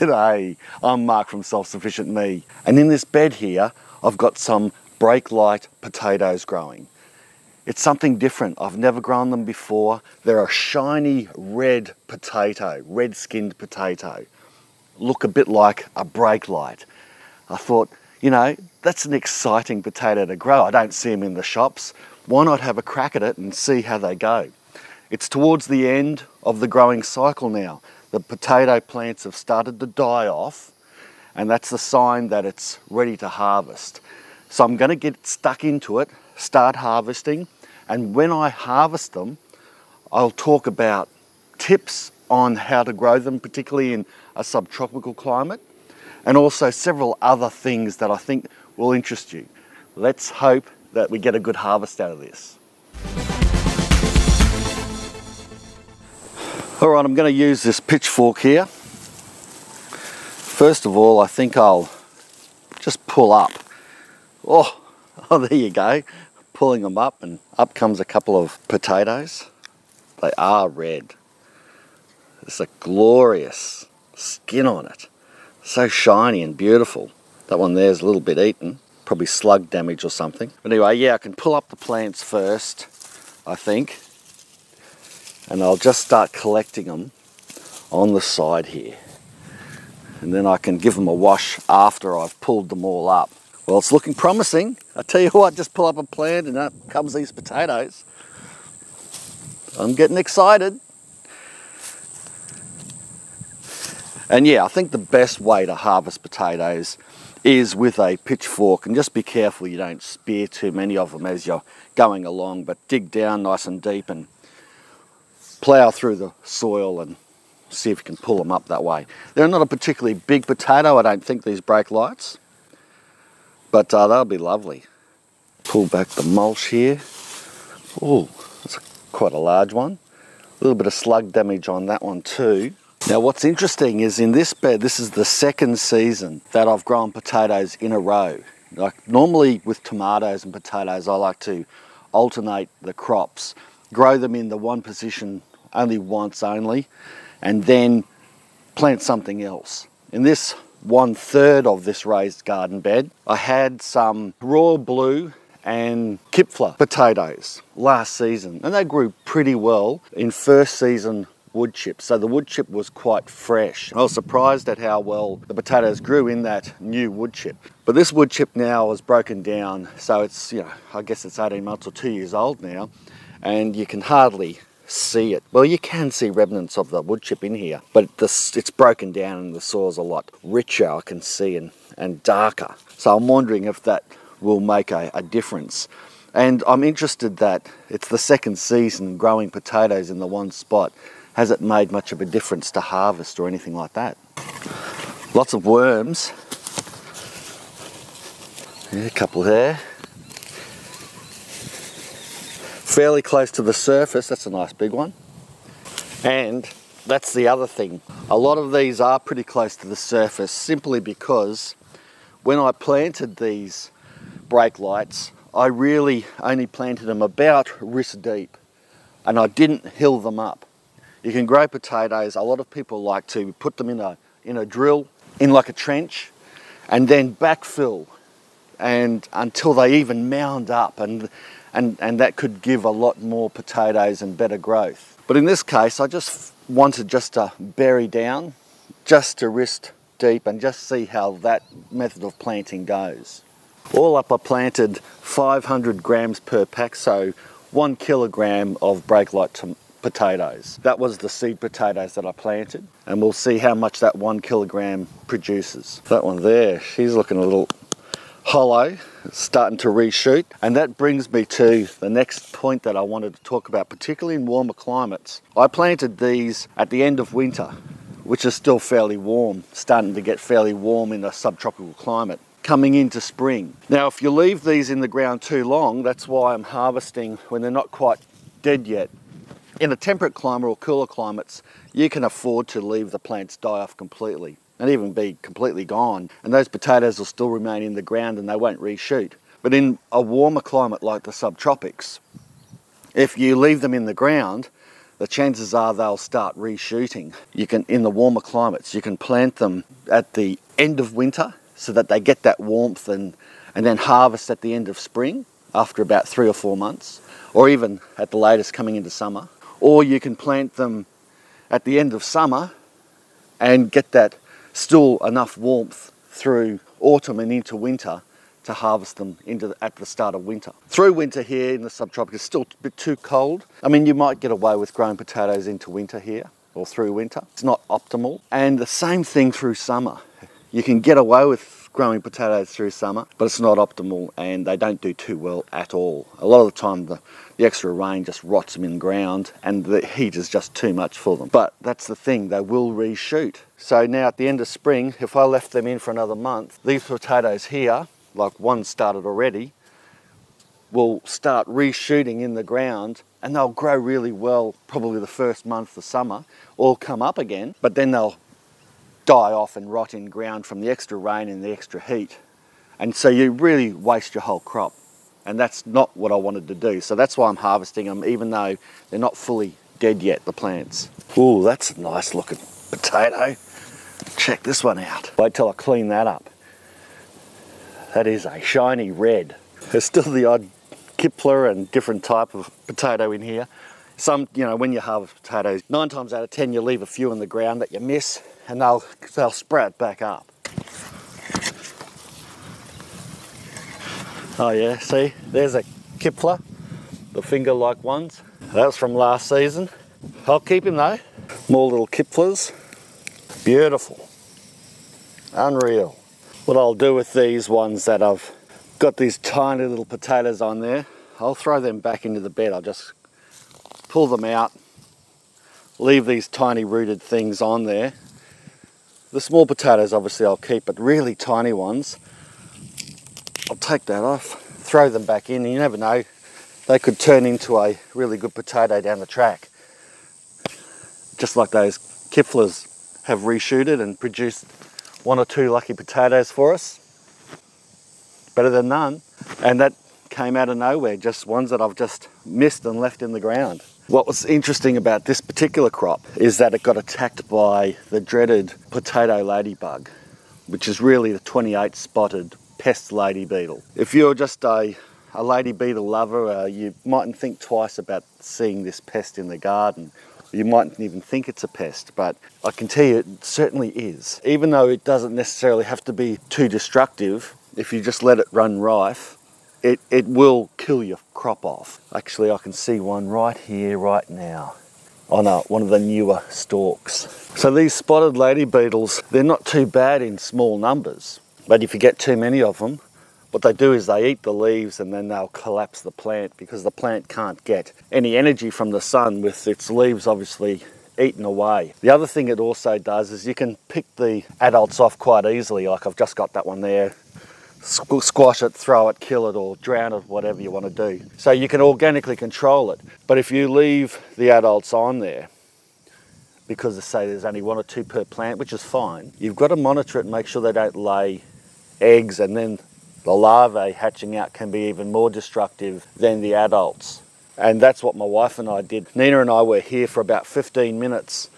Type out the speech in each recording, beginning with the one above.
G'day, I'm Mark from Self Sufficient Me. And in this bed here, I've got some brake light potatoes growing. It's something different. I've never grown them before. They're a shiny red potato, red skinned potato. Look a bit like a brake light. I thought, you know, that's an exciting potato to grow. I don't see them in the shops. Why not have a crack at it and see how they go? It's towards the end of the growing cycle now. The potato plants have started to die off and that's the sign that it's ready to harvest. So I'm going to get stuck into it, start harvesting, and when I harvest them, I'll talk about tips on how to grow them, particularly in a subtropical climate, and also several other things that I think will interest you. Let's hope that we get a good harvest out of this. All right, I'm going to use this pitchfork here. First of all, I think I'll just pull up. Oh, oh, there you go. Pulling them up and up comes a couple of potatoes. They are red. It's a glorious skin on it. So shiny and beautiful. That one there's a little bit eaten. Probably slug damage or something. But anyway, yeah, I can pull up the plants first, I think and I'll just start collecting them on the side here and then I can give them a wash after I've pulled them all up. Well, it's looking promising. I tell you what, just pull up a plant and up comes these potatoes. I'm getting excited. And yeah, I think the best way to harvest potatoes is with a pitchfork and just be careful you don't spear too many of them as you're going along, but dig down nice and deep and plough through the soil and see if you can pull them up that way. They're not a particularly big potato, I don't think, these brake lights, but uh, they'll be lovely. Pull back the mulch here. Oh, that's quite a large one. A little bit of slug damage on that one too. Now what's interesting is in this bed, this is the second season that I've grown potatoes in a row. Like normally with tomatoes and potatoes, I like to alternate the crops, grow them in the one position only once only, and then plant something else. In this one third of this raised garden bed, I had some Royal Blue and Kipfler potatoes last season, and they grew pretty well in first season wood chip. So the wood chip was quite fresh. I was surprised at how well the potatoes grew in that new wood chip. But this wood chip now is broken down, so it's, you know, I guess it's 18 months or two years old now, and you can hardly see it. Well, you can see remnants of the wood chip in here, but this, it's broken down and the soil's a lot richer, I can see, and, and darker. So I'm wondering if that will make a, a difference. And I'm interested that it's the second season growing potatoes in the one spot. Has it made much of a difference to harvest or anything like that? Lots of worms. Yeah, a couple there fairly close to the surface. That's a nice big one. And that's the other thing. A lot of these are pretty close to the surface simply because when I planted these brake lights, I really only planted them about wrist deep and I didn't hill them up. You can grow potatoes. A lot of people like to put them in a, in a drill, in like a trench, and then backfill and until they even mound up and and, and that could give a lot more potatoes and better growth. But in this case, I just wanted just to bury down, just to wrist deep and just see how that method of planting goes. All up I planted 500 grams per pack, so one kilogram of brake light potatoes. That was the seed potatoes that I planted and we'll see how much that one kilogram produces. That one there, she's looking a little hollow, starting to reshoot. And that brings me to the next point that I wanted to talk about, particularly in warmer climates. I planted these at the end of winter, which is still fairly warm, starting to get fairly warm in a subtropical climate coming into spring. Now, if you leave these in the ground too long, that's why I'm harvesting when they're not quite dead yet. In a temperate climate or cooler climates, you can afford to leave the plants die off completely and even be completely gone. And those potatoes will still remain in the ground and they won't reshoot. But in a warmer climate like the subtropics, if you leave them in the ground, the chances are they'll start reshooting. You can, in the warmer climates, you can plant them at the end of winter so that they get that warmth and, and then harvest at the end of spring after about three or four months, or even at the latest coming into summer. Or you can plant them at the end of summer and get that still enough warmth through autumn and into winter to harvest them into the, at the start of winter. Through winter here in the subtropics, it's still a bit too cold. I mean, you might get away with growing potatoes into winter here or through winter. It's not optimal. And the same thing through summer. You can get away with growing potatoes through summer, but it's not optimal and they don't do too well at all. A lot of the time the, the extra rain just rots them in the ground and the heat is just too much for them. But that's the thing, they will reshoot. So now at the end of spring, if I left them in for another month, these potatoes here, like one started already, will start reshooting in the ground and they'll grow really well probably the first month of summer all come up again, but then they'll die off and rot in ground from the extra rain and the extra heat. And so you really waste your whole crop. And that's not what I wanted to do. So that's why I'm harvesting them, even though they're not fully dead yet, the plants. Ooh, that's a nice looking potato. Check this one out. Wait till I clean that up. That is a shiny red. There's still the odd Kipfler and different type of potato in here. Some, you know, when you harvest potatoes, nine times out of 10 you leave a few in the ground that you miss and they'll, they'll sprout back up. Oh yeah, see, there's a Kipfler, the finger-like ones. That was from last season. I'll keep him though. More little Kipflers. Beautiful. Unreal. What I'll do with these ones that I've got these tiny little potatoes on there, I'll throw them back into the bed. I'll just pull them out, leave these tiny rooted things on there the small potatoes obviously I'll keep, but really tiny ones, I'll take that off, throw them back in, you never know, they could turn into a really good potato down the track. Just like those Kipflers have reshooted and produced one or two lucky potatoes for us. Better than none. And that came out of nowhere, just ones that I've just missed and left in the ground. What was interesting about this particular crop is that it got attacked by the dreaded potato ladybug, which is really the 28 spotted pest lady beetle. If you're just a, a lady beetle lover, uh, you mightn't think twice about seeing this pest in the garden. You mightn't even think it's a pest, but I can tell you it certainly is. Even though it doesn't necessarily have to be too destructive, if you just let it run rife, it, it will kill your crop off. Actually, I can see one right here, right now, on a, one of the newer stalks. So these spotted lady beetles, they're not too bad in small numbers, but if you get too many of them, what they do is they eat the leaves and then they'll collapse the plant because the plant can't get any energy from the sun with its leaves obviously eaten away. The other thing it also does is you can pick the adults off quite easily, like I've just got that one there squash it, throw it, kill it, or drown it, whatever you want to do. So you can organically control it. But if you leave the adults on there, because they say there's only one or two per plant, which is fine, you've got to monitor it and make sure they don't lay eggs and then the larvae hatching out can be even more destructive than the adults. And that's what my wife and I did. Nina and I were here for about 15 minutes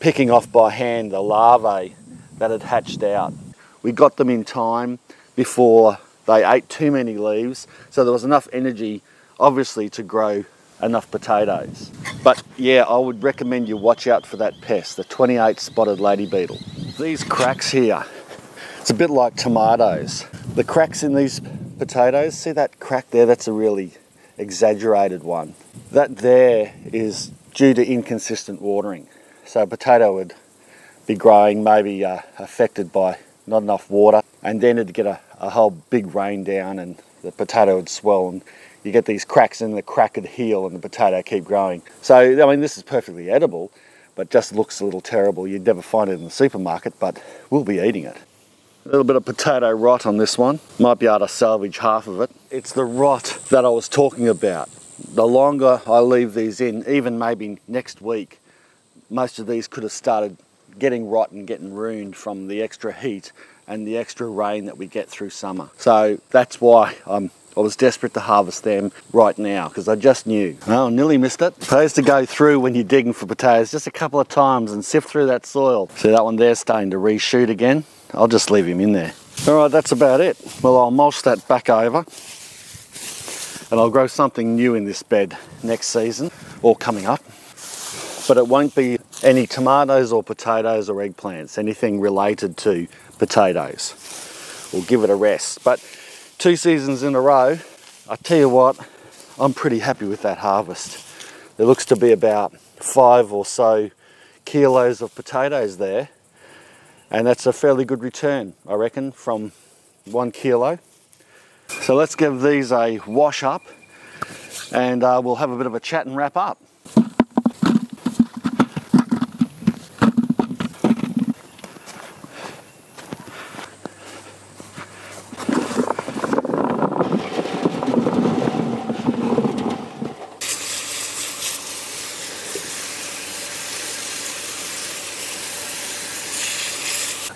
picking off by hand the larvae that had hatched out. We got them in time before they ate too many leaves. So there was enough energy, obviously, to grow enough potatoes. But yeah, I would recommend you watch out for that pest, the 28 spotted lady beetle. These cracks here, it's a bit like tomatoes. The cracks in these potatoes, see that crack there? That's a really exaggerated one. That there is due to inconsistent watering. So a potato would be growing maybe uh, affected by not enough water and then it'd get a, a whole big rain down and the potato would swell and you get these cracks in the crack would heal and the potato keep growing. So, I mean, this is perfectly edible, but just looks a little terrible. You'd never find it in the supermarket, but we'll be eating it. A little bit of potato rot on this one. Might be able to salvage half of it. It's the rot that I was talking about. The longer I leave these in, even maybe next week, most of these could have started getting rot and getting ruined from the extra heat and the extra rain that we get through summer. So that's why I'm I was desperate to harvest them right now because I just knew. Oh, nearly missed it. Supposed to go through when you're digging for potatoes just a couple of times and sift through that soil. See that one there starting to reshoot again? I'll just leave him in there. All right, that's about it. Well, I'll mulch that back over and I'll grow something new in this bed next season or coming up. But it won't be any tomatoes or potatoes or eggplants, anything related to potatoes. We'll give it a rest. But two seasons in a row, I tell you what, I'm pretty happy with that harvest. There looks to be about five or so kilos of potatoes there. And that's a fairly good return, I reckon, from one kilo. So let's give these a wash up and uh, we'll have a bit of a chat and wrap up.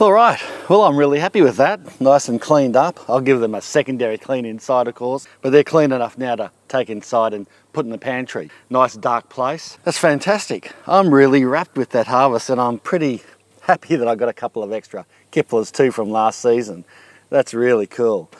All right, well I'm really happy with that. Nice and cleaned up. I'll give them a secondary clean inside of course, but they're clean enough now to take inside and put in the pantry. Nice dark place. That's fantastic. I'm really wrapped with that harvest and I'm pretty happy that I got a couple of extra Kipflers too from last season. That's really cool.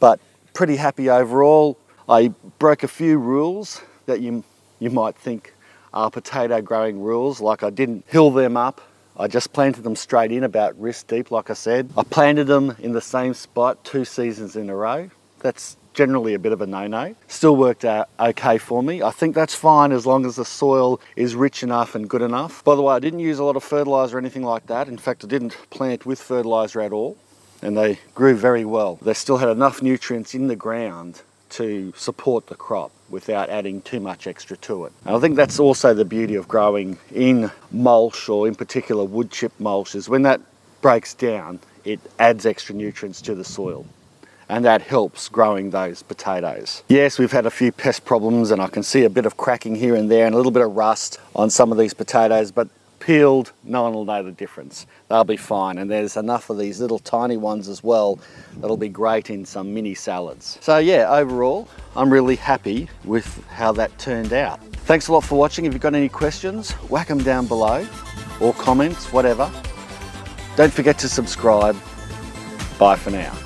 But pretty happy overall. I broke a few rules that you, you might think are potato growing rules, like I didn't hill them up I just planted them straight in about wrist deep like I said. I planted them in the same spot two seasons in a row. That's generally a bit of a no-no. Still worked out okay for me. I think that's fine as long as the soil is rich enough and good enough. By the way, I didn't use a lot of fertilizer or anything like that. In fact, I didn't plant with fertilizer at all and they grew very well. They still had enough nutrients in the ground to support the crop without adding too much extra to it. And I think that's also the beauty of growing in mulch or in particular wood chip mulch is when that breaks down, it adds extra nutrients to the soil and that helps growing those potatoes. Yes, we've had a few pest problems and I can see a bit of cracking here and there and a little bit of rust on some of these potatoes, but peeled, no one will know the difference. They'll be fine. And there's enough of these little tiny ones as well that'll be great in some mini salads. So yeah, overall, I'm really happy with how that turned out. Thanks a lot for watching. If you've got any questions, whack them down below or comments, whatever. Don't forget to subscribe. Bye for now.